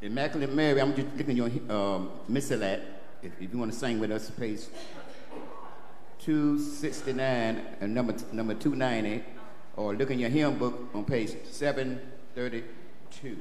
Immaculate Mary, I'm just looking at your um, missalette. If, if you want to sing with us, page 269 and number, number 290, or look in your hymn book on page 732.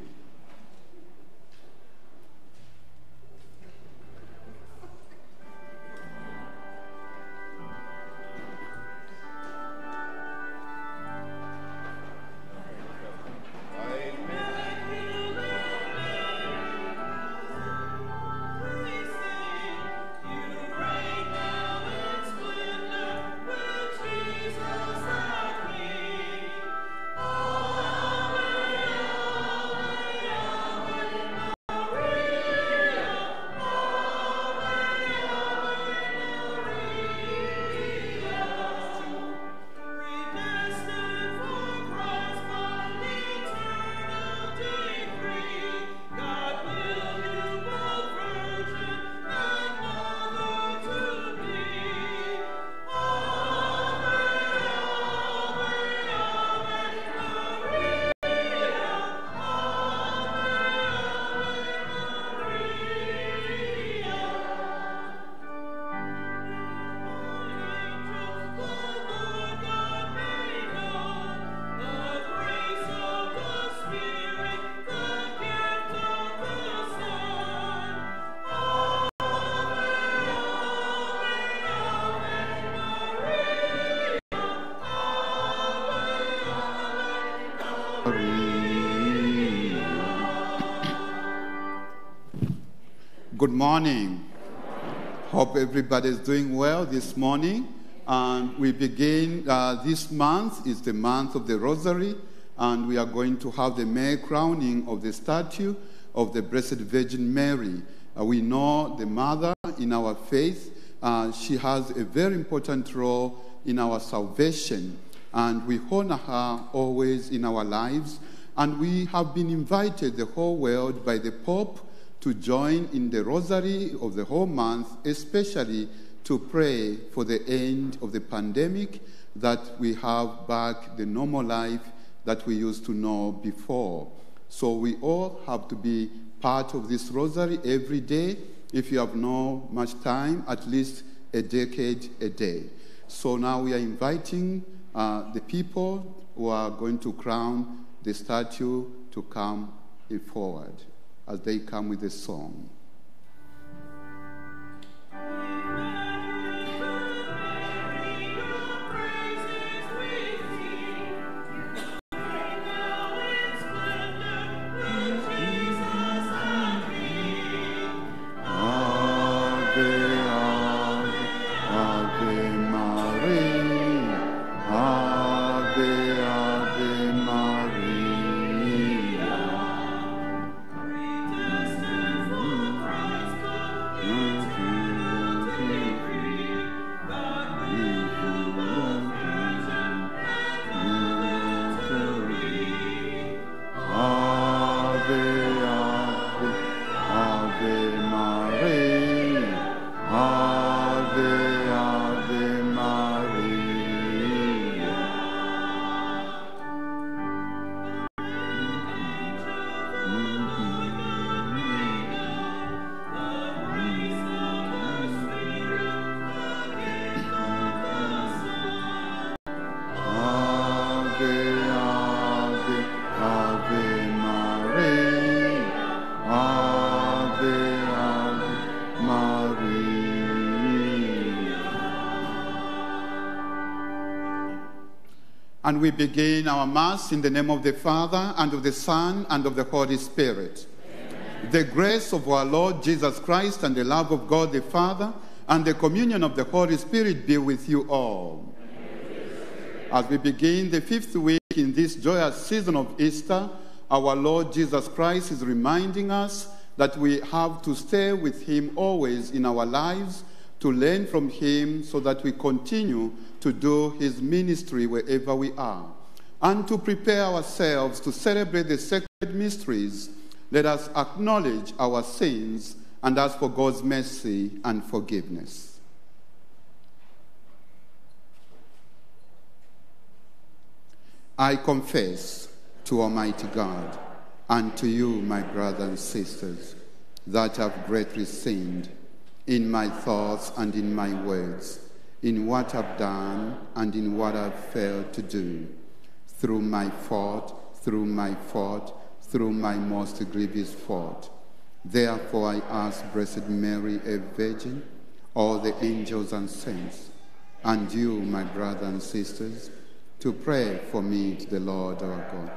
Morning. Hope everybody is doing well this morning. And we begin uh, this month is the month of the Rosary, and we are going to have the May crowning of the statue of the Blessed Virgin Mary. Uh, we know the mother in our faith. Uh, she has a very important role in our salvation, and we honor her always in our lives. And we have been invited, the whole world, by the Pope to join in the rosary of the whole month, especially to pray for the end of the pandemic, that we have back the normal life that we used to know before. So we all have to be part of this rosary every day. If you have no much time, at least a decade a day. So now we are inviting uh, the people who are going to crown the statue to come forward as they come with a song. And we begin our Mass in the name of the Father, and of the Son, and of the Holy Spirit. Amen. The grace of our Lord Jesus Christ, and the love of God the Father, and the communion of the Holy Spirit be with you all. Amen. As we begin the fifth week in this joyous season of Easter, our Lord Jesus Christ is reminding us that we have to stay with Him always in our lives, to learn from Him so that we continue to do his ministry wherever we are. And to prepare ourselves to celebrate the sacred mysteries, let us acknowledge our sins and ask for God's mercy and forgiveness. I confess to Almighty God and to you, my brothers and sisters, that I have greatly sinned in my thoughts and in my words, in what I've done and in what I've failed to do, through my fault, through my fault, through my most grievous fault. Therefore, I ask Blessed Mary, a Virgin, all the angels and saints, and you, my brothers and sisters, to pray for me to the Lord our God.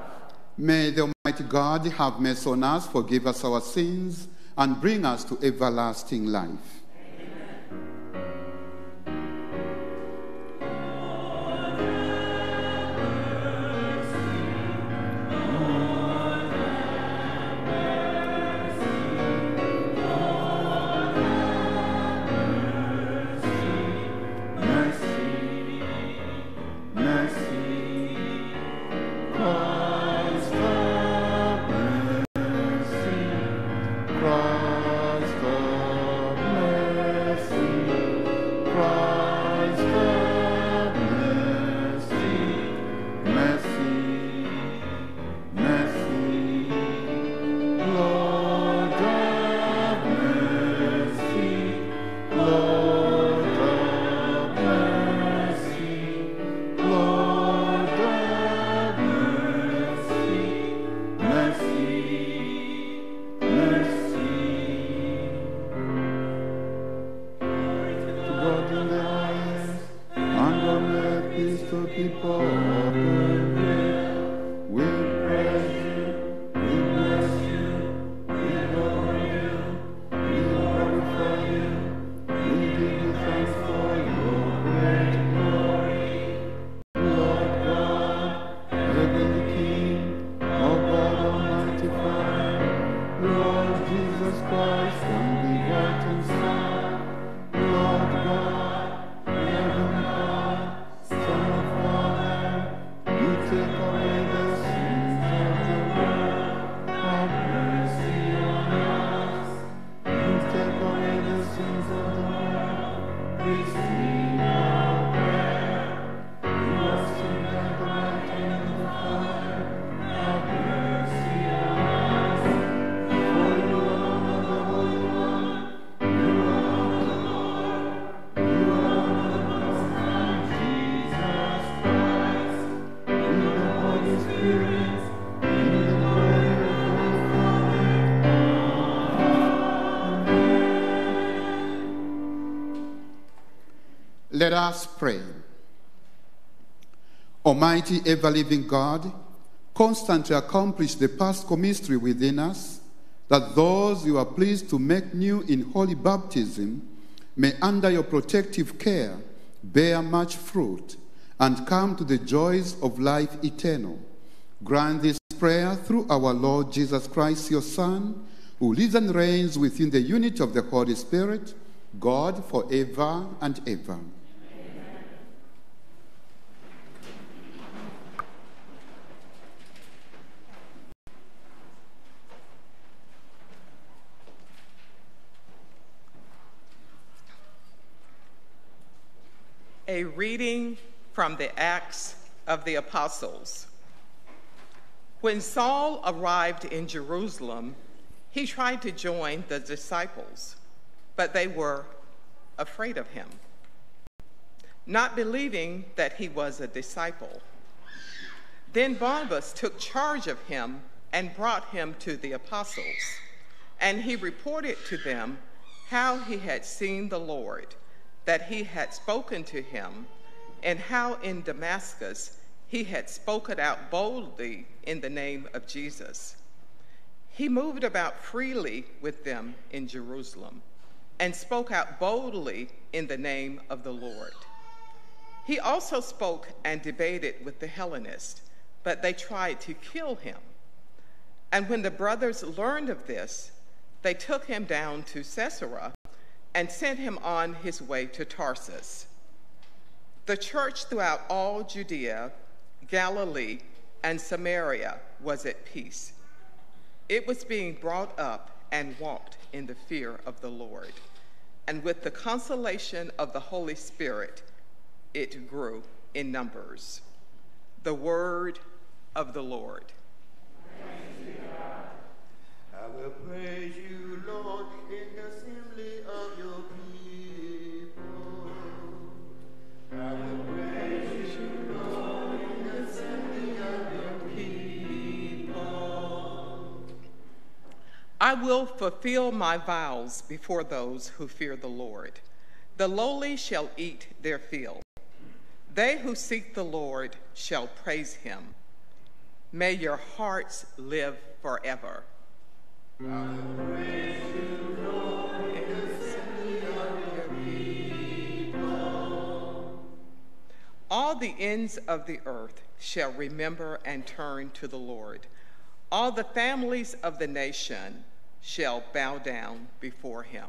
May the Almighty God have mercy on us, forgive us our sins, and bring us to everlasting life. Let us pray. Almighty ever living God, constantly accomplish the Paschal mystery within us, that those you are pleased to make new in holy baptism may, under your protective care, bear much fruit and come to the joys of life eternal. Grant this prayer through our Lord Jesus Christ, your Son, who lives and reigns within the unity of the Holy Spirit, God forever and ever. A reading from the Acts of the Apostles. When Saul arrived in Jerusalem, he tried to join the disciples, but they were afraid of him, not believing that he was a disciple. Then Barnabas took charge of him and brought him to the apostles, and he reported to them how he had seen the Lord that he had spoken to him, and how in Damascus he had spoken out boldly in the name of Jesus. He moved about freely with them in Jerusalem and spoke out boldly in the name of the Lord. He also spoke and debated with the Hellenists, but they tried to kill him. And when the brothers learned of this, they took him down to Caesarea and sent him on his way to Tarsus. The church throughout all Judea, Galilee, and Samaria was at peace. It was being brought up and walked in the fear of the Lord. And with the consolation of the Holy Spirit, it grew in numbers. The word of the Lord. I will praise you, Lord, in the fulfill my vows before those who fear the Lord. The lowly shall eat their fill. They who seek the Lord shall praise him. May your hearts live forever. All the ends of the earth shall remember and turn to the Lord. All the families of the nation shall bow down before him.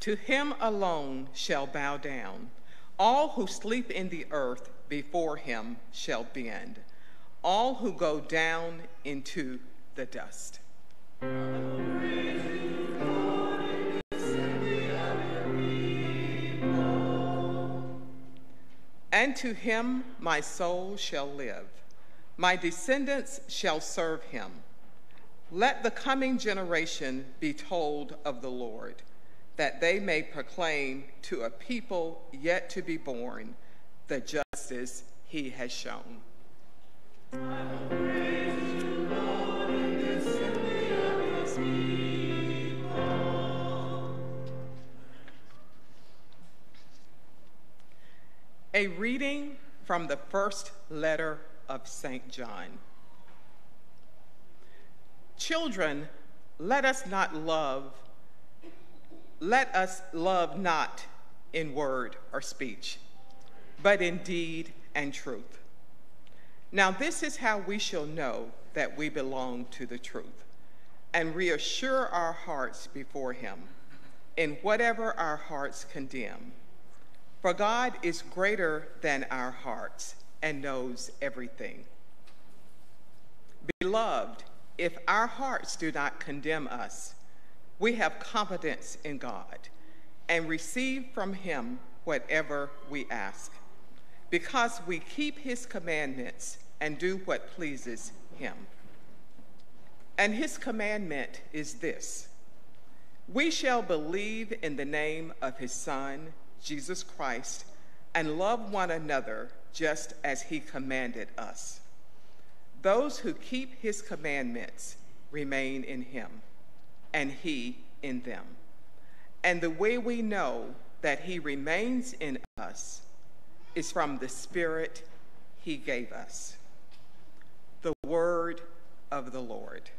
To him alone shall bow down. All who sleep in the earth before him shall bend. All who go down into the dust. And to him my soul shall live. My descendants shall serve him. Let the coming generation be told of the Lord, that they may proclaim to a people yet to be born the justice he has shown. A reading from the first letter of St. John. Children, let us not love, let us love not in word or speech, but in deed and truth. Now, this is how we shall know that we belong to the truth and reassure our hearts before Him in whatever our hearts condemn for God is greater than our hearts and knows everything. Beloved, if our hearts do not condemn us, we have confidence in God and receive from Him whatever we ask, because we keep His commandments and do what pleases Him. And His commandment is this we shall believe in the name of His Son Jesus Christ, and love one another just as he commanded us. Those who keep his commandments remain in him, and he in them. And the way we know that he remains in us is from the Spirit he gave us. The word of the Lord.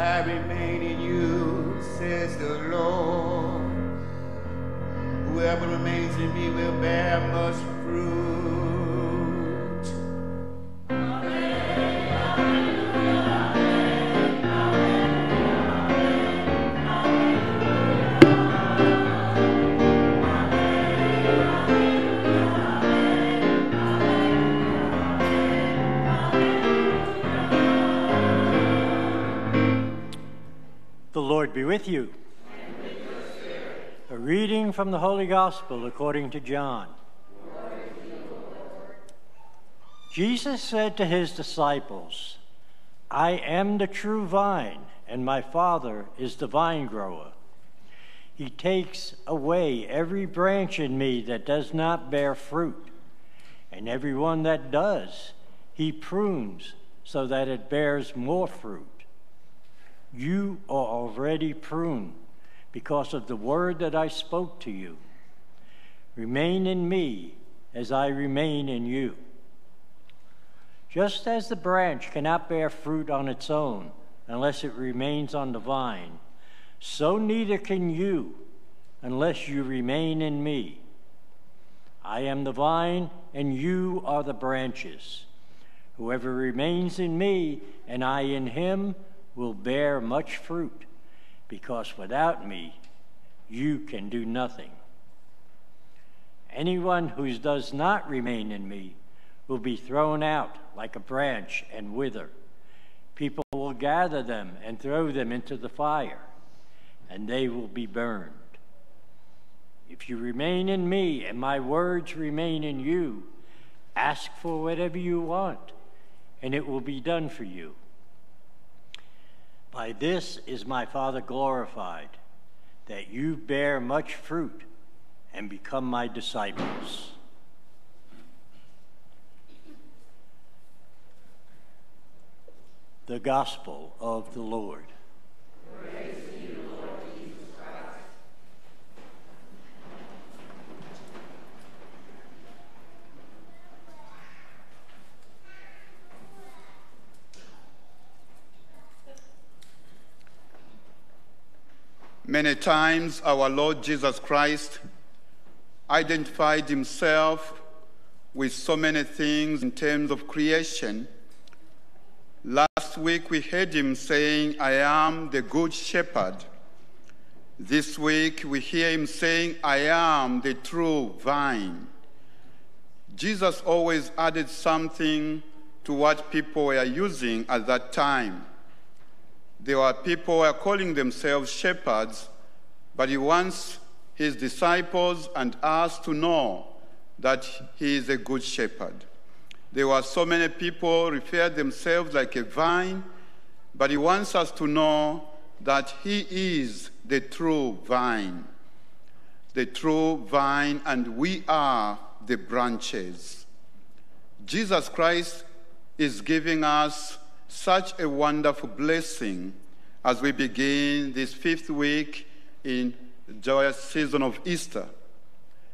I remain in you, says the Lord. Whoever remains in me will bear much fruit. With you. A reading from the Holy Gospel according to John. Jesus said to his disciples, I am the true vine, and my Father is the vine grower. He takes away every branch in me that does not bear fruit, and every one that does, he prunes so that it bears more fruit. You are already pruned because of the word that I spoke to you. Remain in me as I remain in you. Just as the branch cannot bear fruit on its own unless it remains on the vine, so neither can you unless you remain in me. I am the vine, and you are the branches. Whoever remains in me, and I in him, will bear much fruit, because without me, you can do nothing. Anyone who does not remain in me will be thrown out like a branch and wither. People will gather them and throw them into the fire, and they will be burned. If you remain in me and my words remain in you, ask for whatever you want, and it will be done for you. By this is my Father glorified, that you bear much fruit and become my disciples. The Gospel of the Lord. Many times our Lord Jesus Christ identified himself with so many things in terms of creation. Last week we heard him saying, I am the good shepherd. This week we hear him saying, I am the true vine. Jesus always added something to what people were using at that time. There were people who were calling themselves shepherds, but he wants his disciples and us to know that he is a good shepherd. There were so many people referred themselves like a vine, but he wants us to know that he is the true vine. The true vine, and we are the branches. Jesus Christ is giving us such a wonderful blessing as we begin this fifth week in the joyous season of Easter.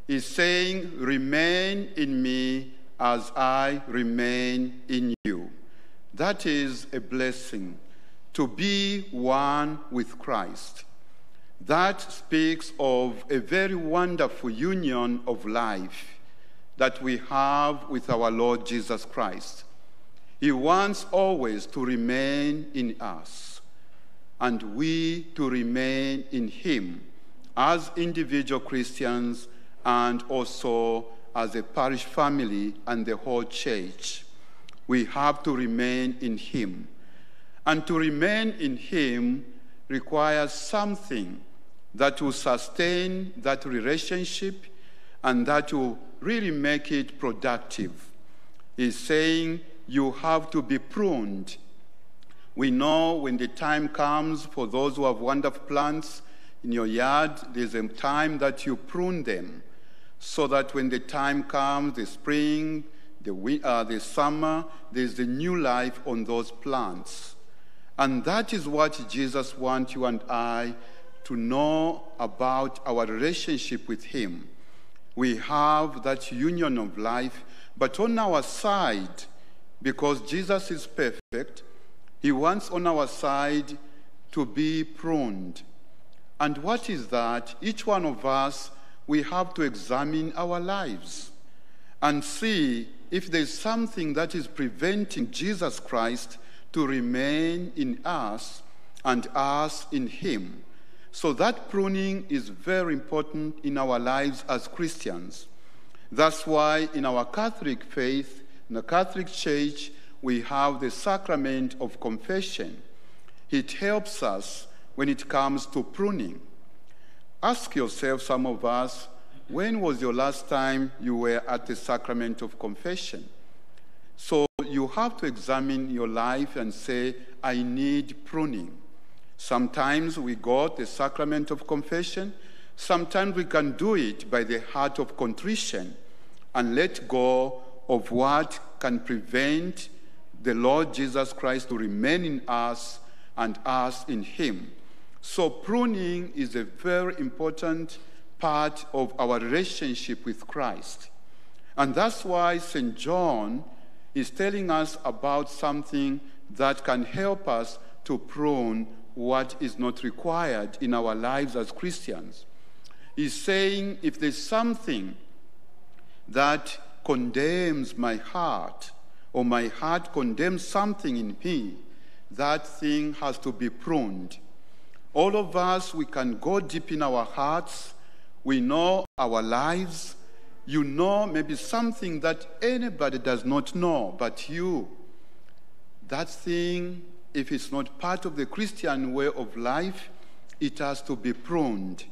He's saying, Remain in me as I remain in you. That is a blessing to be one with Christ. That speaks of a very wonderful union of life that we have with our Lord Jesus Christ. He wants always to remain in us, and we to remain in Him as individual Christians and also as a parish family and the whole church. We have to remain in Him. And to remain in Him requires something that will sustain that relationship and that will really make it productive. He's saying, you have to be pruned. We know when the time comes for those who have wonderful plants in your yard, there's a time that you prune them so that when the time comes, the spring, the, uh, the summer, there's a new life on those plants. And that is what Jesus wants you and I to know about our relationship with Him. We have that union of life, but on our side, because Jesus is perfect, he wants on our side to be pruned. And what is that? Each one of us, we have to examine our lives and see if there's something that is preventing Jesus Christ to remain in us and us in him. So that pruning is very important in our lives as Christians. That's why in our Catholic faith, in the Catholic Church, we have the sacrament of confession. It helps us when it comes to pruning. Ask yourself, some of us, when was your last time you were at the sacrament of confession? So you have to examine your life and say, I need pruning. Sometimes we go the sacrament of confession. Sometimes we can do it by the heart of contrition and let go of what can prevent the Lord Jesus Christ to remain in us and us in Him. So, pruning is a very important part of our relationship with Christ. And that's why St. John is telling us about something that can help us to prune what is not required in our lives as Christians. He's saying, if there's something that condemns my heart, or my heart condemns something in me, that thing has to be pruned. All of us, we can go deep in our hearts. We know our lives. You know maybe something that anybody does not know but you. That thing, if it's not part of the Christian way of life, it has to be pruned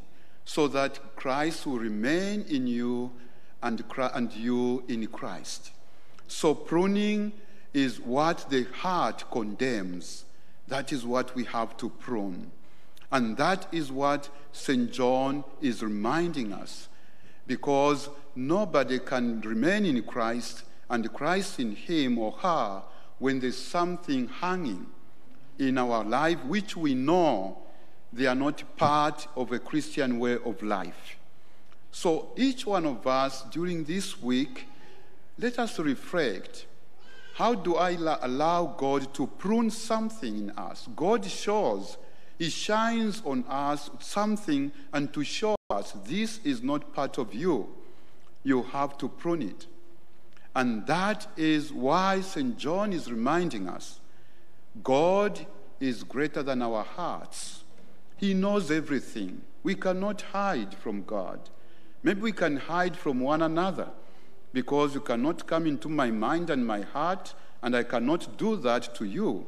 so that Christ will remain in you and, and you in Christ. So, pruning is what the heart condemns. That is what we have to prune. And that is what St. John is reminding us. Because nobody can remain in Christ and Christ in him or her when there's something hanging in our life which we know they are not part of a Christian way of life. So each one of us during this week, let us reflect. How do I allow God to prune something in us? God shows, He shines on us something and to show us this is not part of you. You have to prune it. And that is why St. John is reminding us God is greater than our hearts. He knows everything. We cannot hide from God. Maybe we can hide from one another because you cannot come into my mind and my heart, and I cannot do that to you.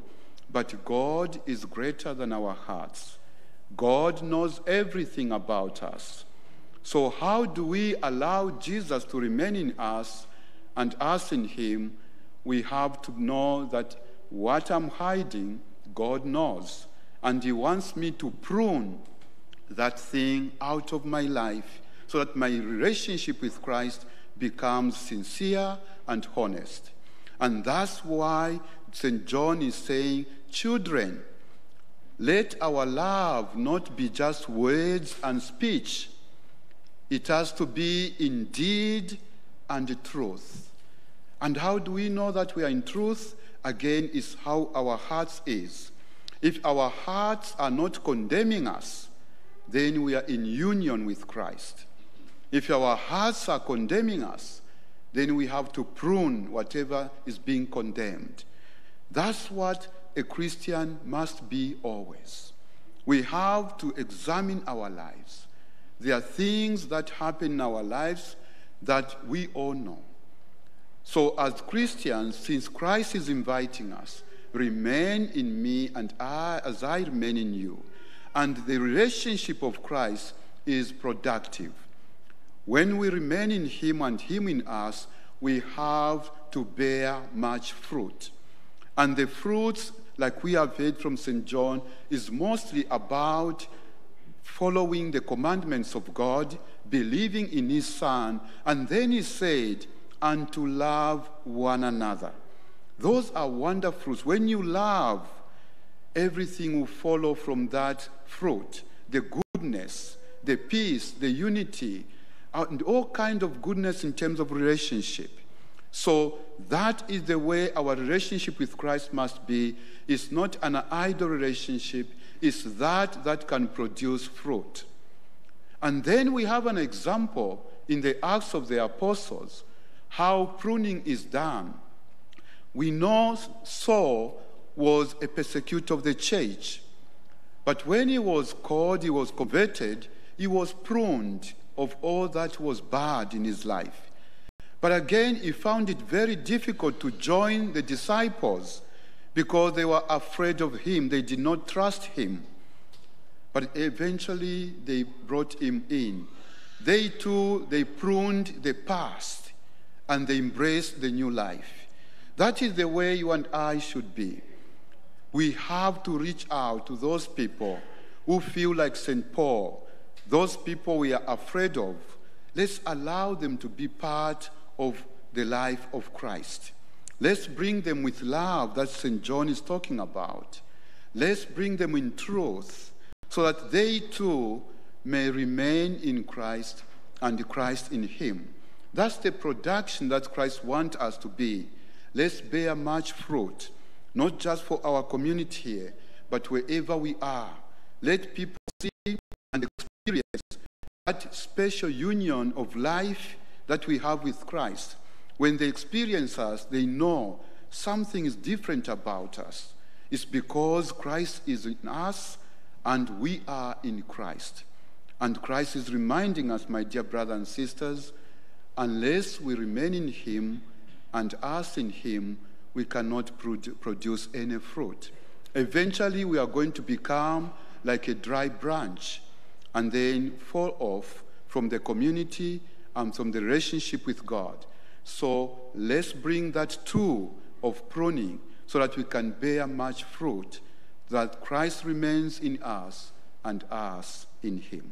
But God is greater than our hearts. God knows everything about us. So, how do we allow Jesus to remain in us and us in Him? We have to know that what I'm hiding, God knows. And He wants me to prune that thing out of my life so that my relationship with Christ becomes sincere and honest. And that's why St. John is saying, Children, let our love not be just words and speech. It has to be in deed and truth. And how do we know that we are in truth? Again, is how our hearts is. If our hearts are not condemning us, then we are in union with Christ. If our hearts are condemning us, then we have to prune whatever is being condemned. That's what a Christian must be always. We have to examine our lives. There are things that happen in our lives that we all know. So, as Christians, since Christ is inviting us, remain in me and I as I remain in you. And the relationship of Christ is productive. When we remain in Him and Him in us, we have to bear much fruit. And the fruits, like we have heard from St. John, is mostly about following the commandments of God, believing in His Son, and then He said, and to love one another. Those are wonderful fruits. When you love, everything will follow from that fruit the goodness, the peace, the unity, Uh, and all kind of goodness in terms of relationship. So that is the way our relationship with Christ must be. It's not an idle relationship, it's that that can produce fruit. And then we have an example in the Acts of the Apostles how pruning is done. We know Saul was a persecutor of the church, but when he was called, he was converted, he was pruned of all that was bad in his life. But again, he found it very difficult to join the disciples because they were afraid of him. They did not trust him. But eventually, they brought him in. They too, they pruned the past and they embraced the new life. That is the way you and I should be. We have to reach out to those people who feel like St. Paul, those people we are afraid of, let's allow them to be part of the life of Christ. Let's bring them with love that St. John is talking about. Let's bring them in truth so that they too may remain in Christ and Christ in him. That's the production that Christ wants us to be. Let's bear much fruit, not just for our community here, but wherever we are. Let people see experience that special union of life that we have with Christ. When they experience us, they know something is different about us. It's because Christ is in us and we are in Christ. And Christ is reminding us, my dear brothers and sisters, unless we remain in Him and us in Him, we cannot produce any fruit. Eventually, we are going to become like a dry branch and then fall off from the community and from the relationship with God. So let's bring that tool of pruning so that we can bear much fruit, that Christ remains in us and us in him.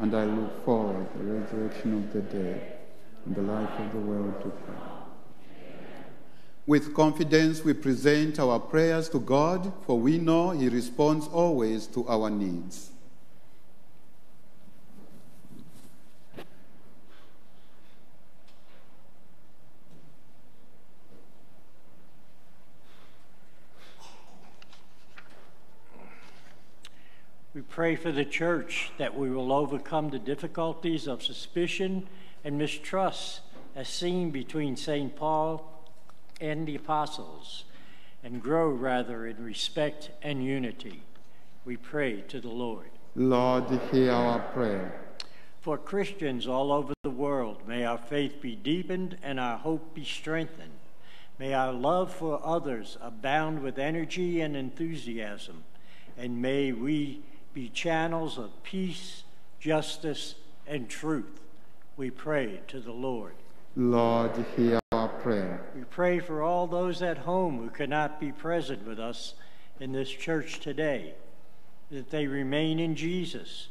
and I look forward to the resurrection of the dead and the life of the world to come. With confidence, we present our prayers to God, for we know He responds always to our needs. We pray for the church that we will overcome the difficulties of suspicion and mistrust as seen between St. Paul and the apostles and grow rather in respect and unity. We pray to the Lord. Lord, hear our prayer. For Christians all over the world, may our faith be deepened and our hope be strengthened. May our love for others abound with energy and enthusiasm, and may we be channels of peace, justice, and truth. We pray to the Lord. Lord, hear our prayer. We pray for all those at home who cannot be present with us in this church today, that they remain in Jesus,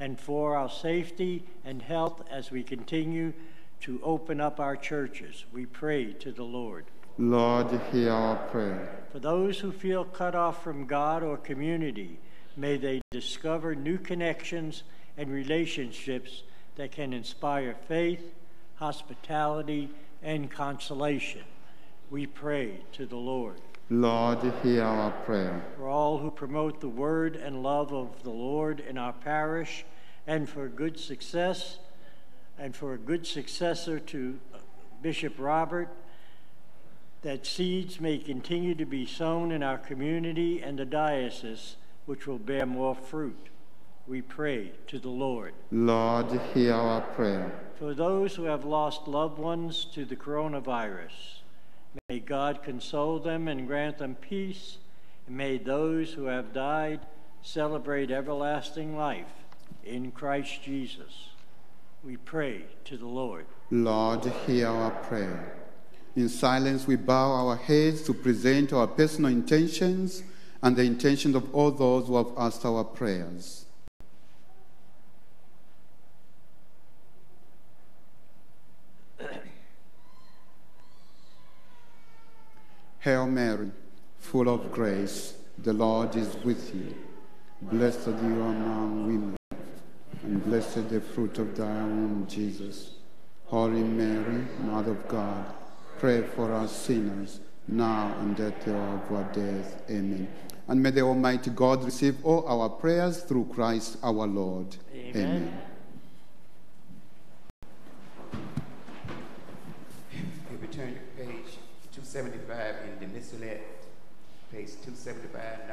and for our safety and health as we continue to open up our churches. We pray to the Lord. Lord, hear our prayer. For those who feel cut off from God or community, May they discover new connections and relationships that can inspire faith, hospitality, and consolation. We pray to the Lord. Lord, hear our prayer. For all who promote the word and love of the Lord in our parish, and for good success, and for a good successor to uh, Bishop Robert, that seeds may continue to be sown in our community and the diocese which will bear more fruit. We pray to the Lord. Lord, hear our prayer. For those who have lost loved ones to the coronavirus, may God console them and grant them peace, and may those who have died celebrate everlasting life. in Christ Jesus. We pray to the Lord. Lord, hear our prayer. In silence, we bow our heads to present our personal intentions and the intentions of all those who have asked our prayers. Hail Mary, full of grace, the Lord is with you. Blessed are you among women, and blessed the fruit of thy womb, Jesus. Holy Mary, Mother of God, pray for us sinners, now and at the hour of our death. Amen. And may the Almighty God receive all our prayers through Christ our Lord. Amen. If we turn to page 275 in the Missalette, page 275,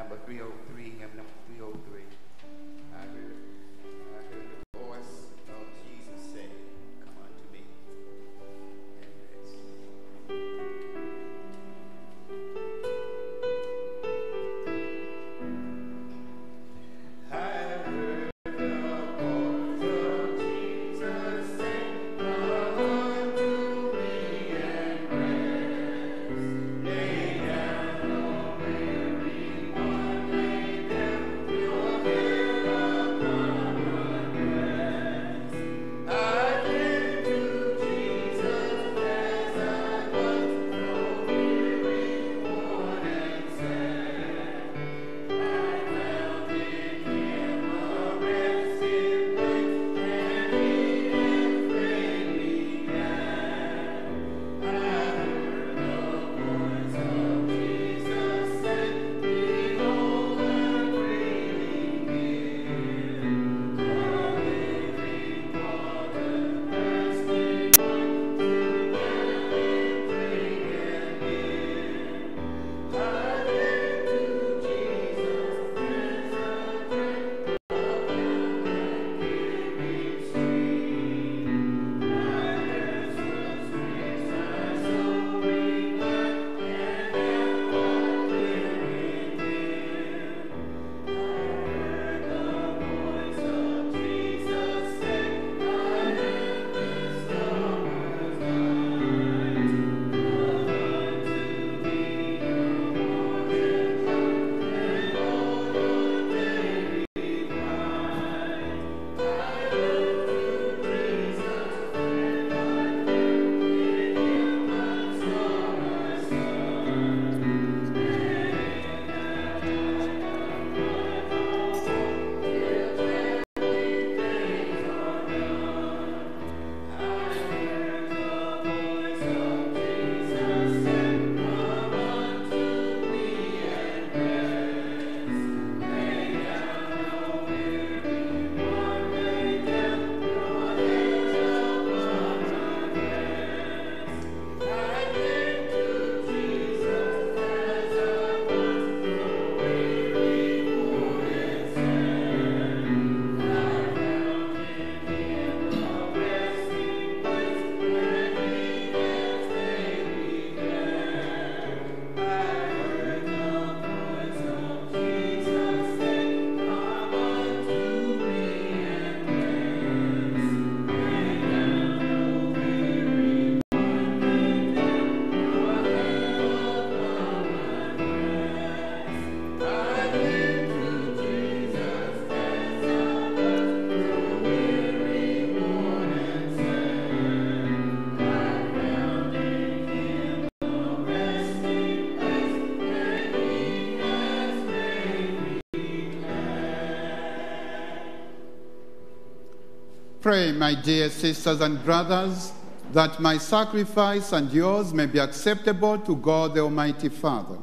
Pray, my dear sisters and brothers, that my sacrifice and yours may be acceptable to God the Almighty Father.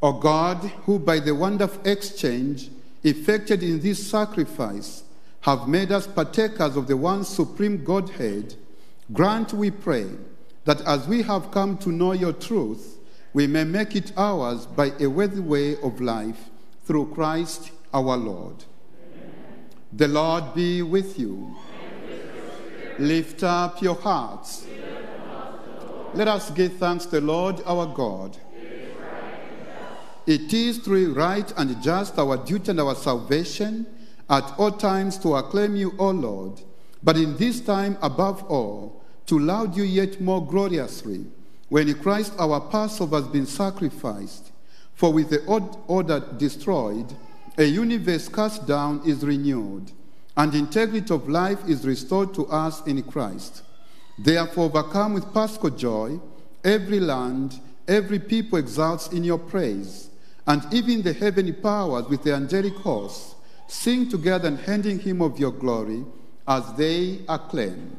O God, who by the wonderful exchange effected in this sacrifice have made us partakers of the one supreme Godhead, grant, we pray, that as we have come to know your truth, we may make it ours by a worthy way of life through Christ our Lord. The Lord be with you. Lift up your hearts. Let us give thanks to the Lord our God. It is truly right and just our duty and our salvation at all times to acclaim you, O Lord, but in this time above all, to laud you yet more gloriously, when Christ our Passover has been sacrificed. For with the old order destroyed, a universe cast down is renewed, and integrity of life is restored to us in Christ. Therefore, overcome with paschal joy, every land, every people exalts in your praise, and even the heavenly powers with the angelic hosts sing together and handing him of your glory as they acclaim.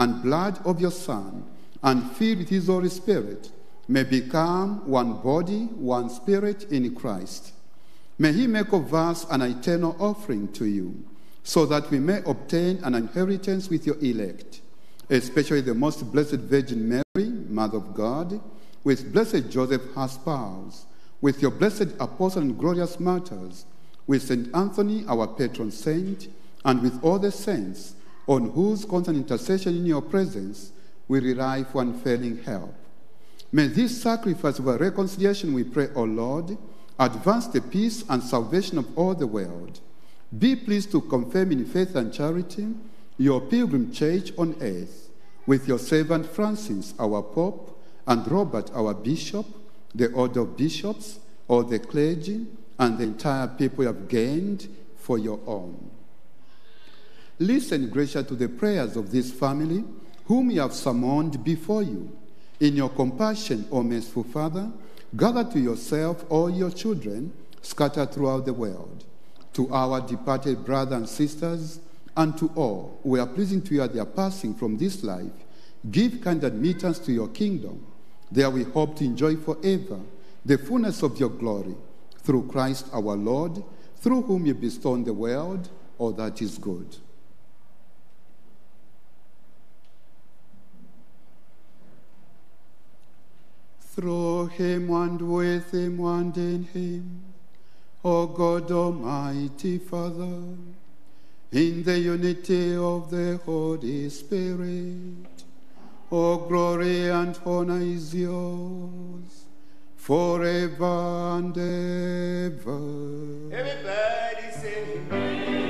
and blood of your Son and filled with his Holy Spirit may become one body, one spirit in Christ. May he make of us an eternal offering to you, so that we may obtain an inheritance with your elect, especially the most blessed Virgin Mary, Mother of God, with blessed Joseph, her spouse, with your blessed apostle and glorious martyrs, with St. Anthony, our patron saint, and with all the saints, on whose constant intercession in your presence we rely for unfailing help. May this sacrifice of reconciliation, we pray, O Lord, advance the peace and salvation of all the world. Be pleased to confirm in faith and charity your pilgrim church on earth, with your servant Francis, our Pope, and Robert, our Bishop, the order of bishops, all the clergy, and the entire people you have gained for your own. Listen, gracious, to the prayers of this family, whom you have summoned before you. In your compassion, O merciful Father, gather to yourself all your children scattered throughout the world. To our departed brothers and sisters, and to all who are pleasing to you at their passing from this life, give kind admittance to your kingdom. There we hope to enjoy forever the fullness of your glory through Christ our Lord, through whom you bestow on the world all that is good. Through him and with him and in him, O God Almighty Father, in the unity of the Holy Spirit, all glory and honor is yours forever and ever. Everybody say, everybody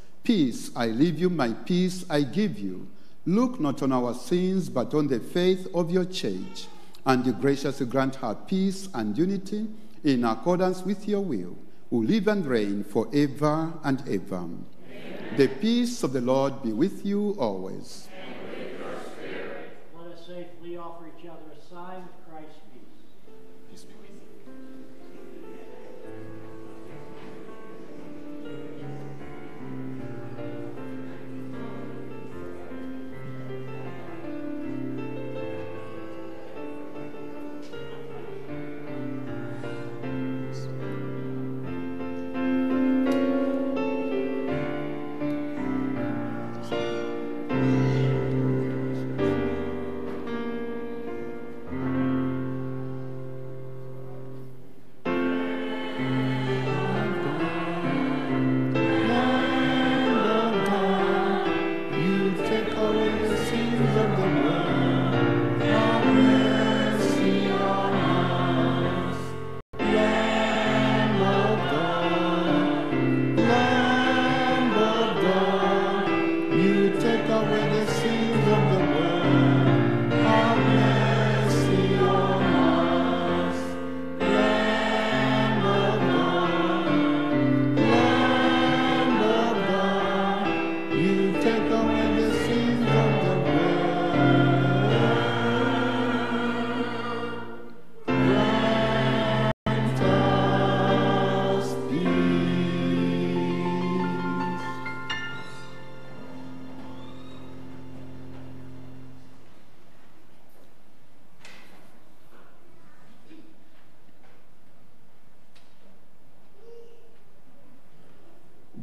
Peace I leave you, my peace I give you. Look not on our sins, but on the faith of your church, and you graciously grant her peace and unity in accordance with your will, who live and reign forever and ever. The peace of the Lord be with you always. Let us safely offer each other a sign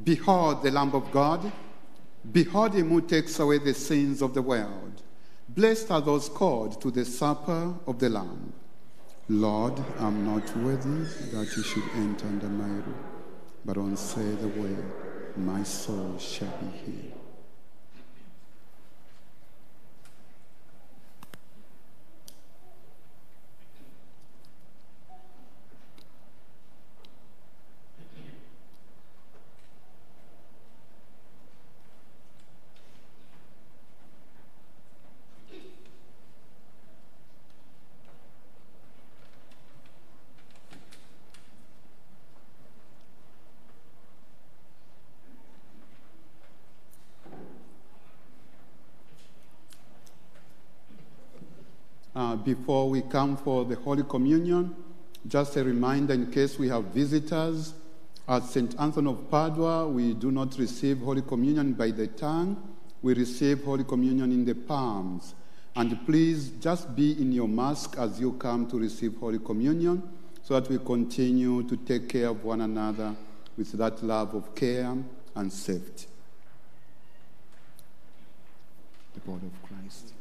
Behold the Lamb of God. Behold him who takes away the sins of the world. Blessed are those called to the supper of the Lamb. Lord, I'm not worthy that you should enter under my roof, but only say the word, my soul shall be healed. Before we come for the Holy Communion, just a reminder in case we have visitors. At St. Anthony of Padua, we do not receive Holy Communion by the tongue, we receive Holy Communion in the palms. And please just be in your mask as you come to receive Holy Communion so that we continue to take care of one another with that love of care and safety. The body of Christ.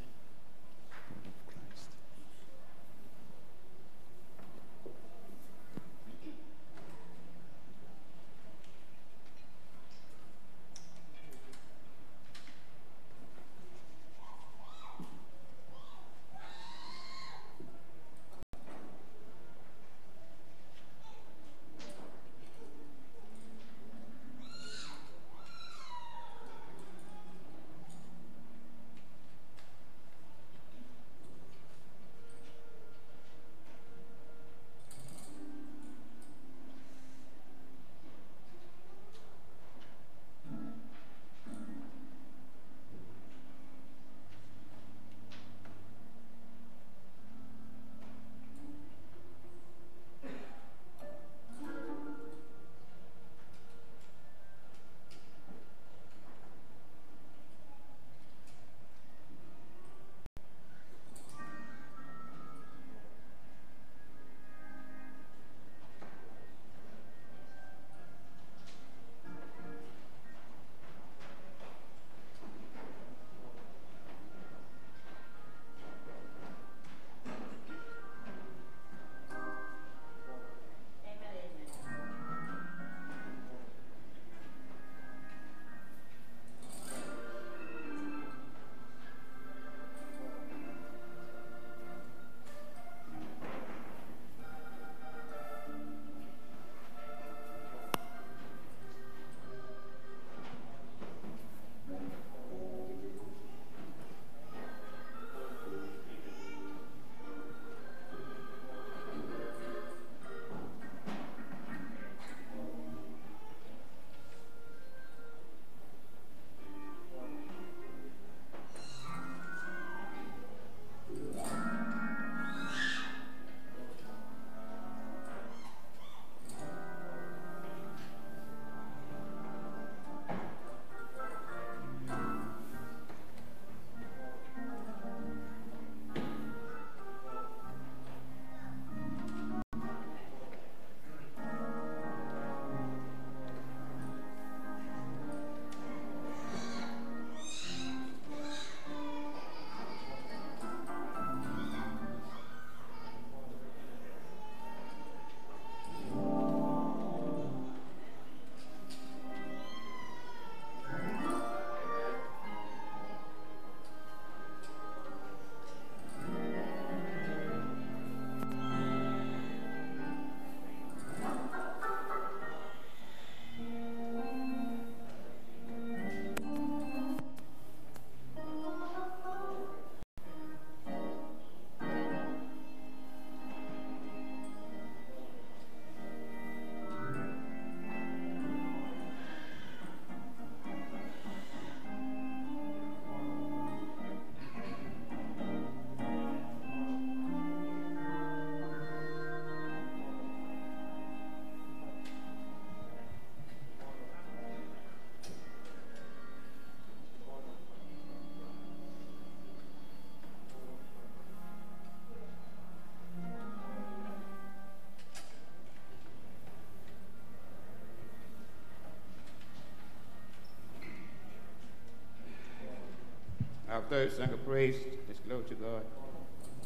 Third song of praise is glory to God.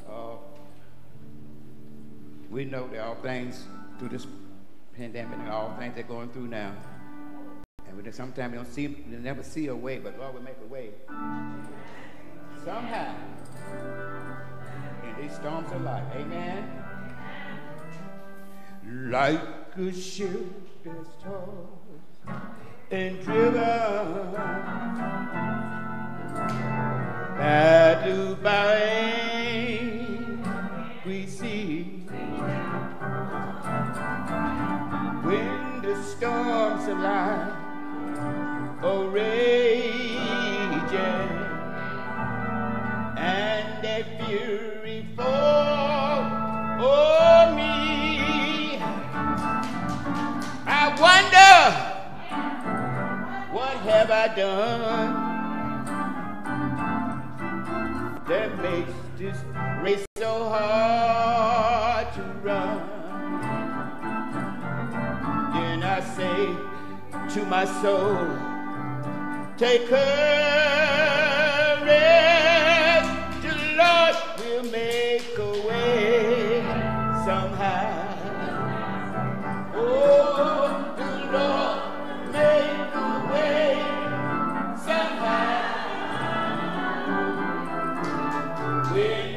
Uh, we know that all things through this pandemic and all things they're going through now. And we, sometimes we don't see, we never see a way, but Lord will make a way. Somehow. In these storms of life. Amen. Like a ship that's tossed and driven battered by angry sea. When the storms of life are raging and their fury fall on me, I wonder what have I done? My soul, take courage, the Lord will make a way somehow. Oh, the Lord make a way somehow. When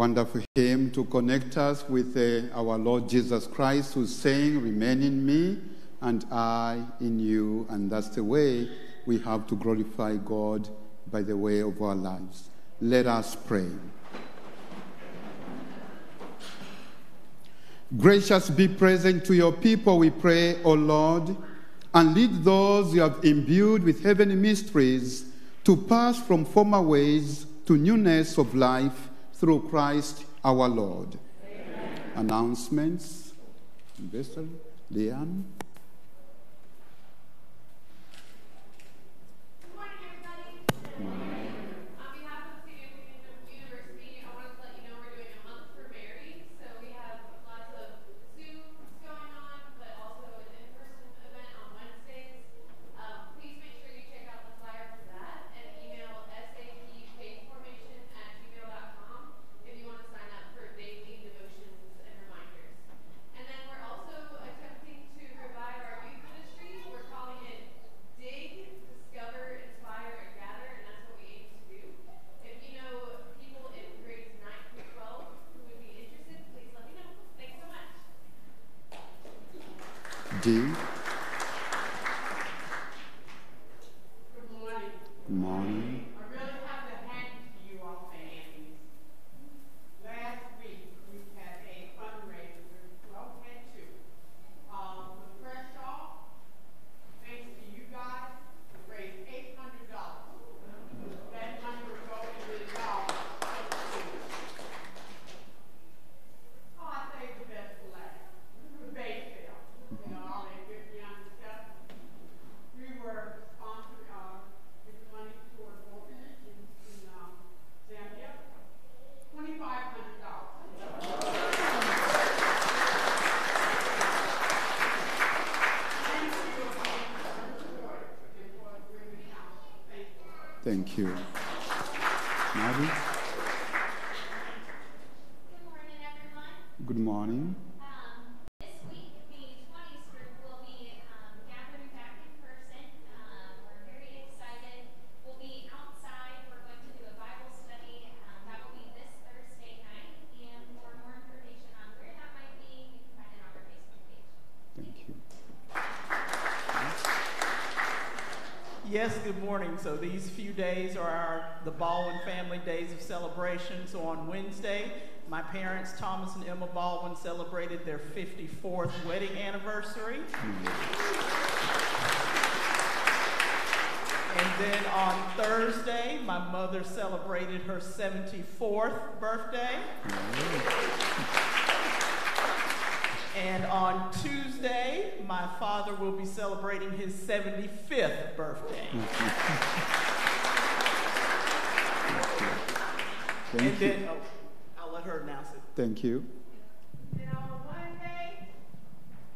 wonderful hymn to connect us with uh, our Lord Jesus Christ, who's saying, Remain in me and I in you. And that's the way we have to glorify God by the way of our lives. Let us pray. Gracious be present to your people, we pray, O Lord, and lead those you have imbued with heavenly mysteries to pass from former ways to newness of life through Christ our Lord. Amen. Announcements. Investor Leanne. Yes, good morning. So these few days are our, the Baldwin family days of celebration. So on Wednesday, my parents, Thomas and Emma Baldwin, celebrated their 54th wedding anniversary. And then on Thursday, my mother celebrated her 74th birthday. And on Tuesday, my father will be celebrating his 75th birthday. Thank and you. then, oh, I'll let her announce it. Thank you. And on Monday,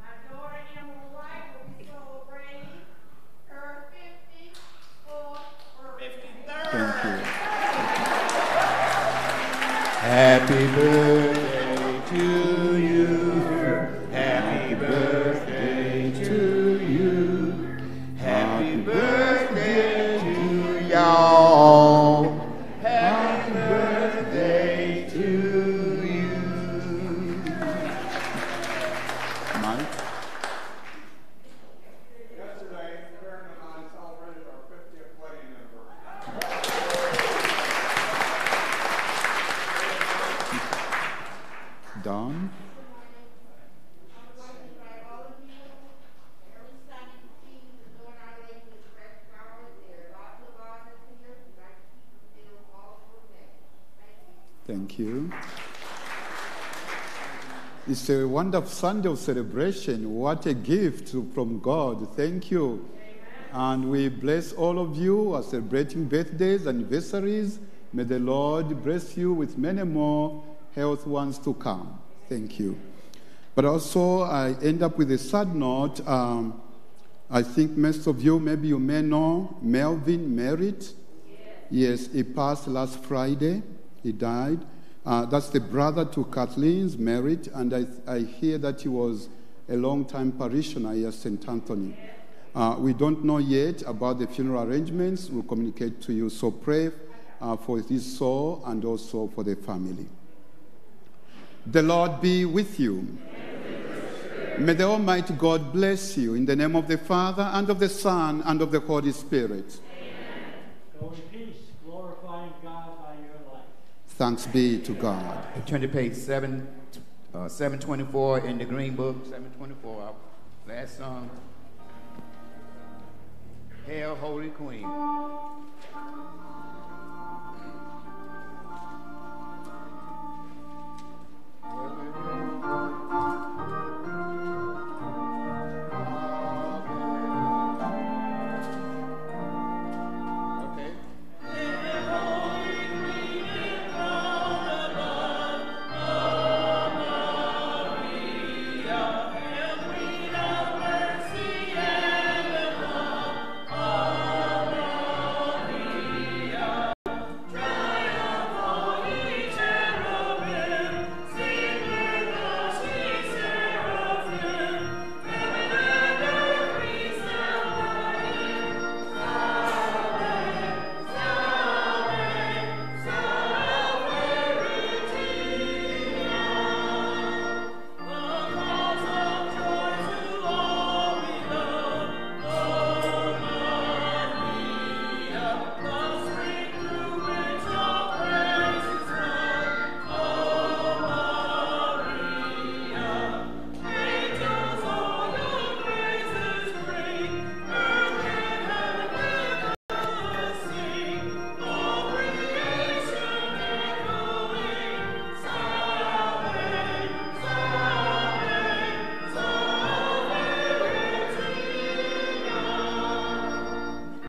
my daughter Emma White will be celebrating her 54th birthday. 53rd. Thank you. Happy birthday wonderful Sunday of celebration. What a gift from God. Thank you. And we bless all of you who are celebrating birthdays, anniversaries. May the Lord bless you with many more health ones to come. Thank you. But also, I end up with a sad note. Um, I think most of you, maybe you may know Melvin Merritt. Yes, he passed last Friday. He died. Uh, that's the brother to Kathleen's Merritt, and I, I hear that he was a long-time parishioner here at St. Anthony. Uh, we don't know yet about the funeral arrangements. We'll communicate to you. So pray uh, for his soul and also for the family. The Lord be with you. May the Almighty God bless you in the name of the Father, and of the Son, and of the Holy Spirit. Go in peace, glorifying God by your life. Thanks be to God. Turn to page seven, uh, 724 in the Green Book, 724, our last song. Hail, Holy Queen.